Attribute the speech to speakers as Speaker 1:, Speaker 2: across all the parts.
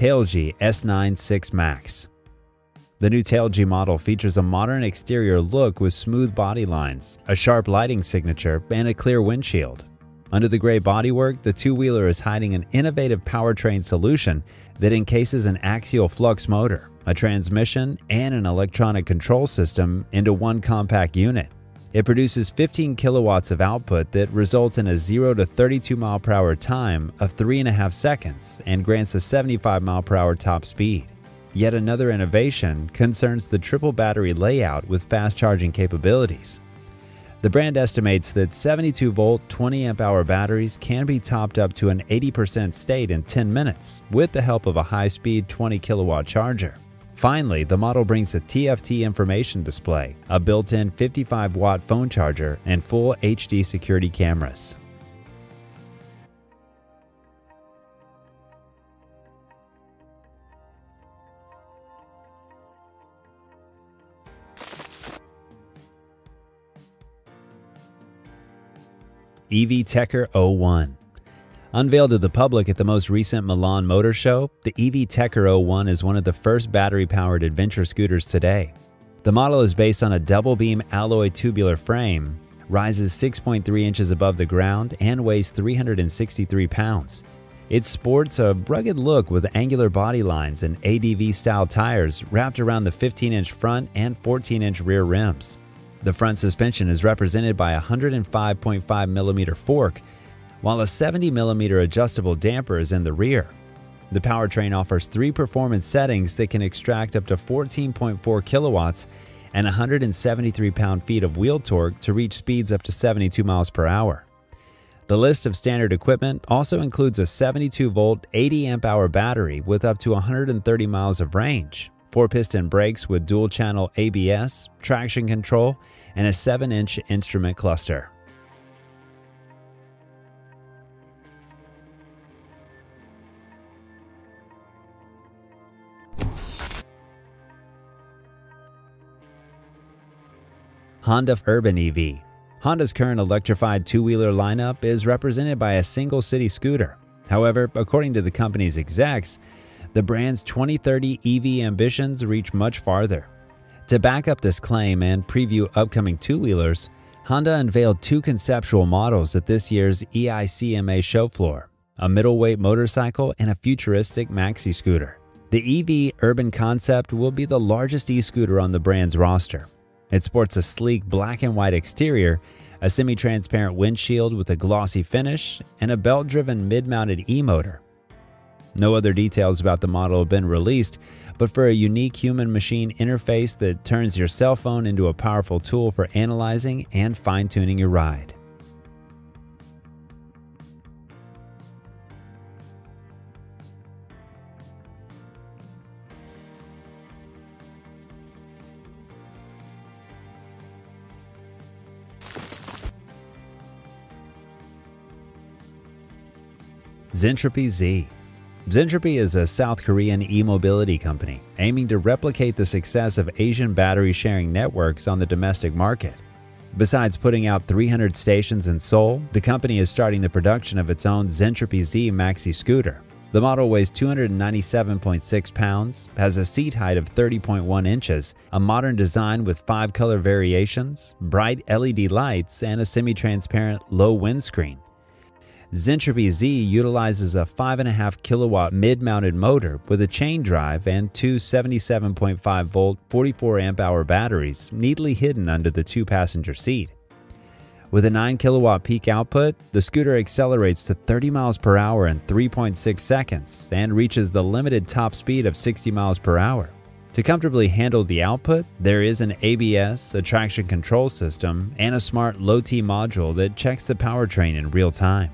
Speaker 1: Tailg S96 Max. The new Tailg model features a modern exterior look with smooth body lines, a sharp lighting signature, and a clear windshield. Under the gray bodywork, the two-wheeler is hiding an innovative powertrain solution that encases an axial flux motor, a transmission, and an electronic control system into one compact unit. It produces 15 kilowatts of output that results in a 0 to 32 mile per hour time of 3.5 seconds and grants a 75 mile per hour top speed. Yet another innovation concerns the triple battery layout with fast charging capabilities. The brand estimates that 72 volt 20 amp hour batteries can be topped up to an 80% state in 10 minutes with the help of a high speed 20 kilowatt charger. Finally, the model brings a TFT information display, a built-in 55-watt phone charger, and full HD security cameras. Evteker 01 Unveiled to the public at the most recent Milan Motor Show, the Evteker 01 is one of the first battery-powered adventure scooters today. The model is based on a double-beam alloy tubular frame, rises 6.3 inches above the ground, and weighs 363 pounds. It sports a rugged look with angular body lines and ADV-style tires wrapped around the 15-inch front and 14-inch rear rims. The front suspension is represented by a 105.5mm fork while a 70mm adjustable damper is in the rear. The powertrain offers three performance settings that can extract up to 14.4 kilowatts and 173 pound-feet of wheel torque to reach speeds up to 72 miles per hour. The list of standard equipment also includes a 72-volt 80 amp hour battery with up to 130 miles of range, four-piston brakes with dual-channel ABS, traction control, and a 7-inch instrument cluster. Honda Urban EV. Honda's current electrified two-wheeler lineup is represented by a single city scooter. However, according to the company's execs, the brand's 2030 EV ambitions reach much farther. To back up this claim and preview upcoming two-wheelers, Honda unveiled two conceptual models at this year's EICMA show floor, a middleweight motorcycle and a futuristic maxi scooter. The EV Urban concept will be the largest e-scooter on the brand's roster, it sports a sleek black and white exterior, a semi-transparent windshield with a glossy finish, and a belt-driven mid-mounted e-motor. No other details about the model have been released, but for a unique human-machine interface that turns your cell phone into a powerful tool for analyzing and fine-tuning your ride. Zentropy Z. Zentropy is a South Korean e-mobility company aiming to replicate the success of Asian battery sharing networks on the domestic market. Besides putting out 300 stations in Seoul, the company is starting the production of its own Zentropy Z maxi scooter. The model weighs 297.6 pounds, has a seat height of 30.1 inches, a modern design with five color variations, bright LED lights, and a semi-transparent low windscreen. Zentropy Z utilizes a 5.5 kilowatt mid-mounted motor with a chain drive and two 77.5 volt 44 amp hour batteries neatly hidden under the two-passenger seat. With a 9 kilowatt peak output, the scooter accelerates to 30 miles per hour in 3.6 seconds and reaches the limited top speed of 60 miles per hour. To comfortably handle the output, there is an ABS, a traction control system, and a smart low-T module that checks the powertrain in real time.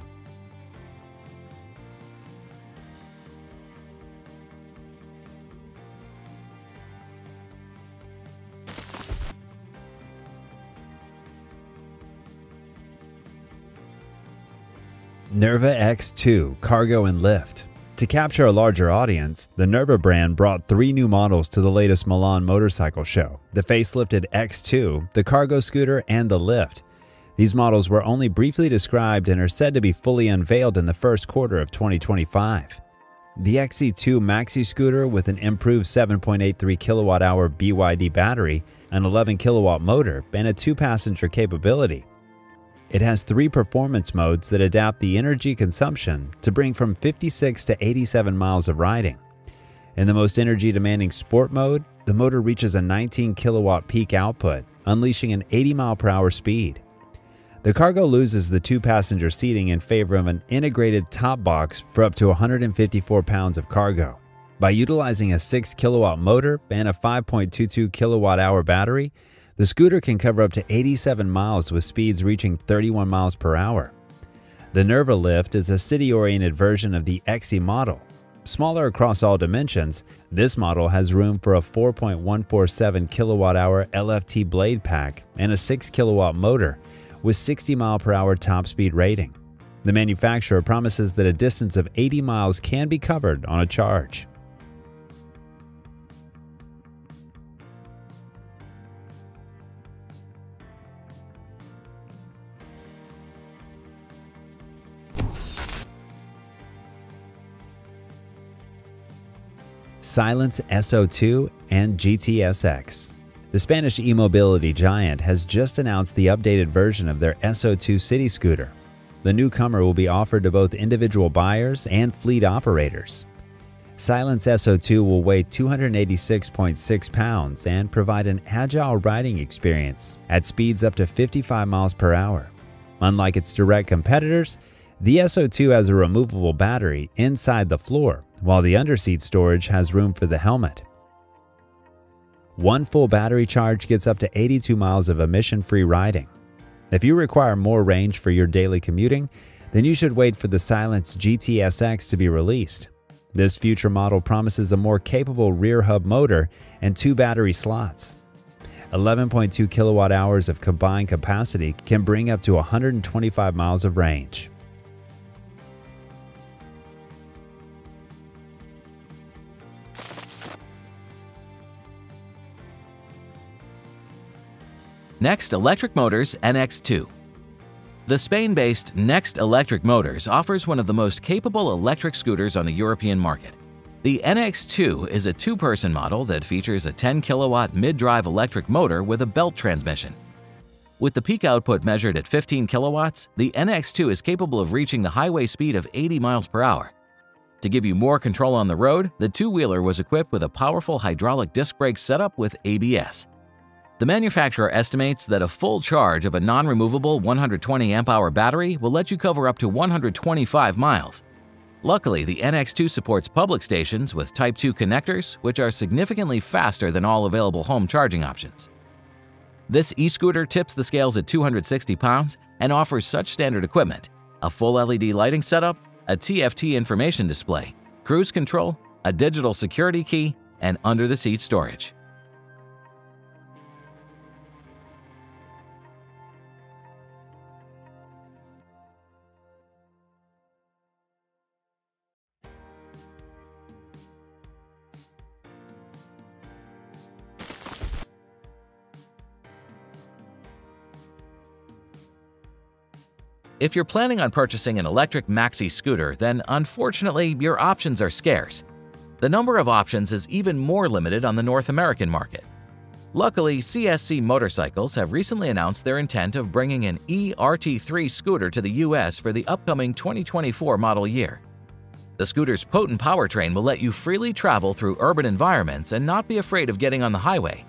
Speaker 1: Nerva X2 Cargo and Lift. To capture a larger audience, the Nerva brand brought three new models to the latest Milan motorcycle show the facelifted X2, the cargo scooter, and the Lift. These models were only briefly described and are said to be fully unveiled in the first quarter of 2025. the XC2 Maxi scooter with an improved 7.83 kilowatt hour BYD battery, an 11 kilowatt motor, and a two passenger capability. It has three performance modes that adapt the energy consumption to bring from 56 to 87 miles of riding. In the most energy demanding sport mode, the motor reaches a 19 kilowatt peak output, unleashing an 80 mile per hour speed. The cargo loses the two passenger seating in favor of an integrated top box for up to 154 pounds of cargo. By utilizing a 6 kilowatt motor and a 5.22 kilowatt hour battery, the scooter can cover up to 87 miles with speeds reaching 31 miles per hour. The Nerva Lift is a city oriented version of the XC model. Smaller across all dimensions, this model has room for a 4.147 kilowatt hour LFP blade pack and a 6 kilowatt motor with 60 mile per hour top speed rating. The manufacturer promises that a distance of 80 miles can be covered on a charge. Silence S02 and GTSX. The Spanish e-mobility giant has just announced the updated version of their S02 city scooter. The newcomer will be offered to both individual buyers and fleet operators. Silence S02 will weigh 286.6 pounds and provide an agile riding experience at speeds up to 55 miles per hour. Unlike its direct competitors, the S02 has a removable battery inside the floor, while the underseat storage has room for the helmet. One full battery charge gets up to 82 miles of emission free riding. If you require more range for your daily commuting, then you should wait for the Silence GTSX to be released. This future model promises a more capable rear hub motor and two battery slots. 11.2 kilowatt hours of combined capacity can bring up to 125 miles of range.
Speaker 2: Next Electric Motors NX2 The Spain-based Next Electric Motors offers one of the most capable electric scooters on the European market. The NX2 is a two-person model that features a 10 kilowatt mid-drive electric motor with a belt transmission. With the peak output measured at 15 kilowatts, the NX2 is capable of reaching the highway speed of 80 miles per hour. To give you more control on the road, the two-wheeler was equipped with a powerful hydraulic disc brake setup with ABS. The manufacturer estimates that a full charge of a non-removable 120 amp-hour battery will let you cover up to 125 miles. Luckily, the NX2 supports public stations with Type 2 connectors, which are significantly faster than all available home charging options. This e-scooter tips the scales at 260 pounds and offers such standard equipment, a full LED lighting setup, a TFT information display, cruise control, a digital security key, and under-the-seat storage. If you're planning on purchasing an electric maxi scooter, then unfortunately your options are scarce. The number of options is even more limited on the North American market. Luckily, CSC Motorcycles have recently announced their intent of bringing an ERT3 scooter to the US for the upcoming 2024 model year. The scooter's potent powertrain will let you freely travel through urban environments and not be afraid of getting on the highway.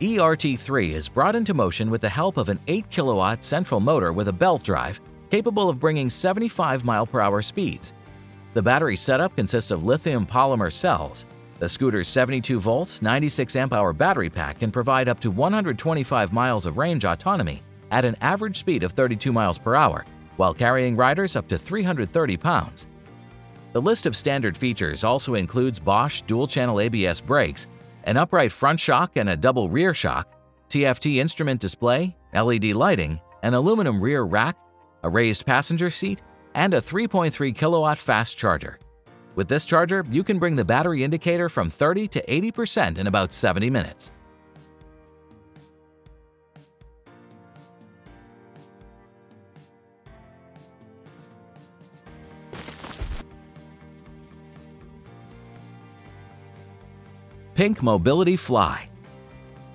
Speaker 2: ERT3 is brought into motion with the help of an 8 kilowatt central motor with a belt drive capable of bringing 75 mile per hour speeds. The battery setup consists of lithium polymer cells. The scooter's 72 volts, 96 amp hour battery pack can provide up to 125 miles of range autonomy at an average speed of 32 miles per hour, while carrying riders up to 330 pounds. The list of standard features also includes Bosch dual-channel ABS brakes, an upright front shock and a double rear shock, TFT instrument display, LED lighting, an aluminum rear rack, a raised passenger seat, and a 3.3 kilowatt fast charger. With this charger, you can bring the battery indicator from 30 to 80% in about 70 minutes. Pink Mobility Fly.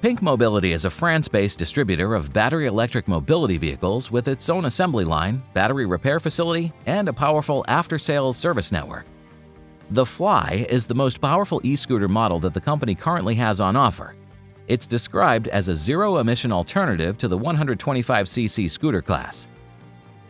Speaker 2: Pink Mobility is a France-based distributor of battery electric mobility vehicles with its own assembly line, battery repair facility, and a powerful after-sales service network. The Fly is the most powerful e-scooter model that the company currently has on offer. It's described as a zero-emission alternative to the 125cc scooter class.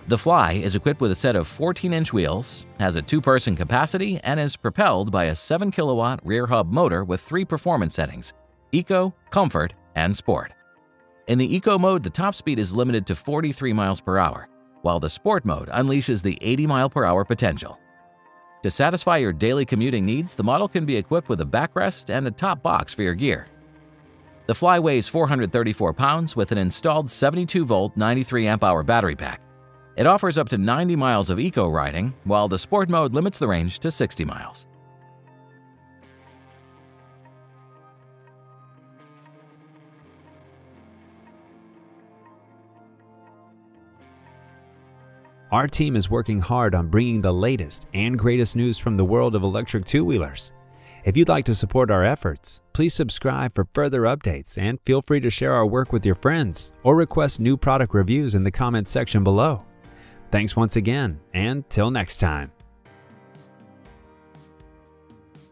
Speaker 2: The Fly is equipped with a set of 14-inch wheels, has a two-person capacity, and is propelled by a 7-kilowatt rear hub motor with three performance settings – Eco, Comfort, and Sport. In the Eco mode, the top speed is limited to 43 miles per hour, while the Sport mode unleashes the 80 mile per hour potential. To satisfy your daily commuting needs, the model can be equipped with a backrest and a top box for your gear. The Fly weighs 434 pounds with an installed 72-volt 93 amp hour battery pack it offers up to 90 miles of eco riding, while the sport mode limits the range to 60 miles.
Speaker 1: Our team is working hard on bringing the latest and greatest news from the world of electric two-wheelers. If you'd like to support our efforts, please subscribe for further updates and feel free to share our work with your friends or request new product reviews in the comments section below. Thanks once again, and till next time.